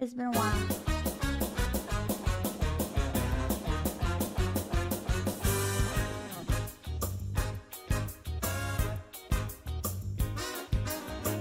It's been a while.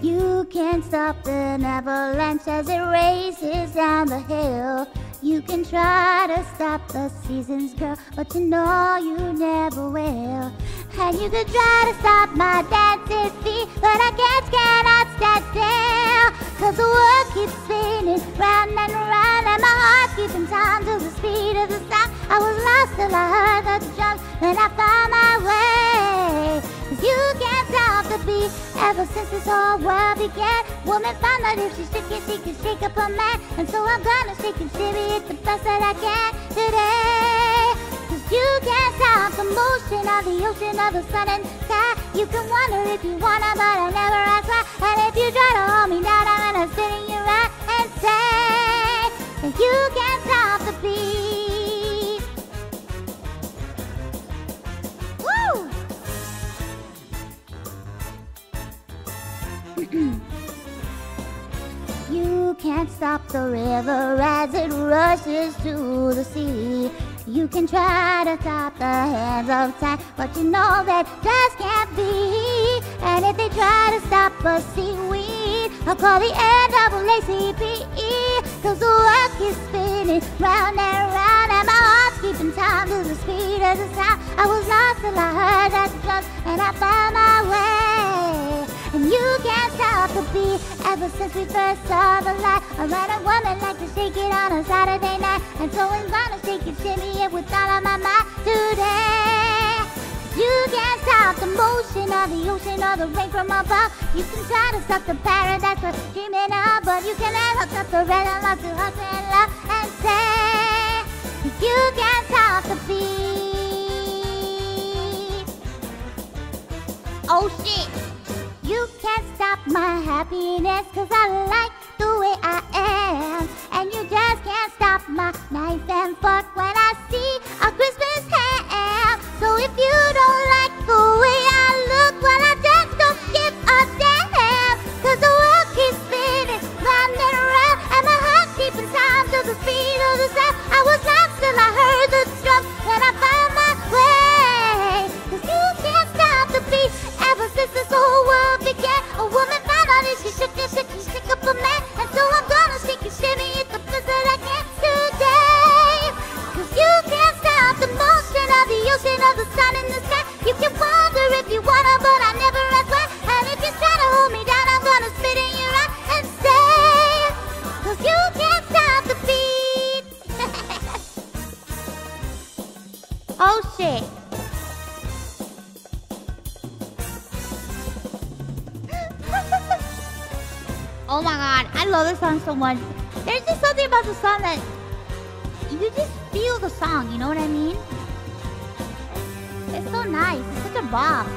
You can't stop the avalanche as it races down the hill. You can try to stop the seasons, girl, but you know you never will. And you could try to stop my dancing feet, but I can't, cannot stand still. Cause the world keeps spinning round and round, and my heart keeping time to the speed of the sound. I was lost till I heard the drums, and I found my way. Cause you can't stop the beat ever since this whole world began. Woman found that if she shook she could shake up a man. And so I'm gonna shake and shimmy it the best that I can today. Cause you can't stop the motion of the ocean, of the sun and sky. You can wonder if you wanna, but I never ask why. And if you try to hold me down, I'm gonna spin in your eye and say that you can't stop the beat. Woo! You can't stop the river as it rushes to the sea. You can try to stop the hands of time, but you know that just can't be. And if they try to stop us seaweed, I'll call the NAACP. Cause the world keeps spinning round and round, and my heart's keeping time to the speed of the sound. I was lost till I heard that drum, and I found my way. And you stop the beat ever since we first saw the light. I met a woman like to shake it on a Saturday night. And so I'm gonna shake it, shimmy it with all of my might today. You can't stop the motion of the ocean or the rain from above. You can try to stop the paradise we're dreaming of, but you can never stop the rhythm of two hearts in love and say you can't stop the beat. Oh shit! Happiness cause I like the way I am. And you just can't stop my knife oh shit. oh my god, I love this song so much. There's just something about the song that you just feel the song, you know what I mean? It's so nice. It's such a bop.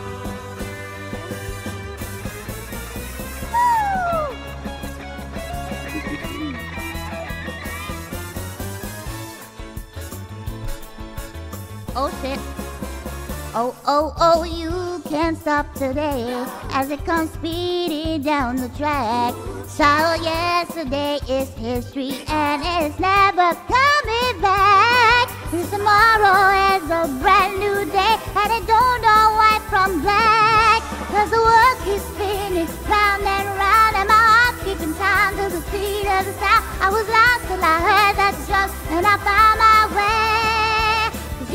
Oh shit. Oh, oh, oh, you can't stop today as it comes speeding down the track. So yesterday is history and it's never coming back. Tomorrow is a brand new day and it don't know white from black. Cause the world keeps spinning round and round and my heart's keeping time to the speed of the sound. I was lost till I heard that drum and I found my way.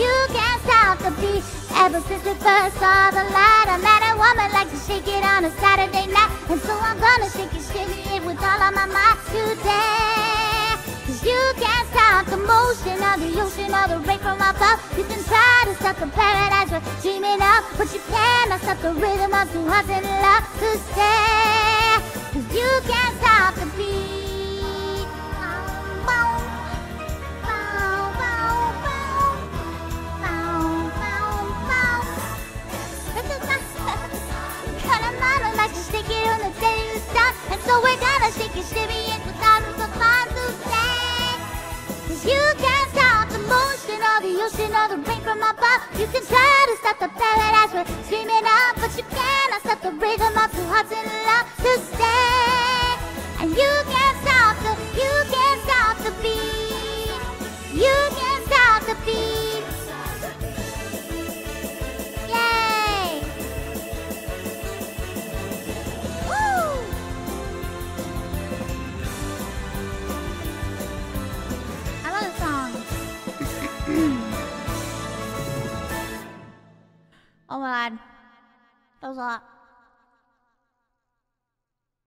You can't stop the beat ever since we first saw the light. I met a woman like to shake it on a Saturday night. And so I'm gonna shake it, shimmy it with all of my might today. Cause you can't stop the motion of the ocean or the rain from above. You can try to stop the paradise we're dreaming of, but you cannot stop the rhythm of two hearts in love to stay. You can't stop the motion or the ocean or the rain from above. You can try to stop the paradise we're screaming up, but you cannot stop the rhythm of two hearts in love to stay. And you Oh my god. That was a lot.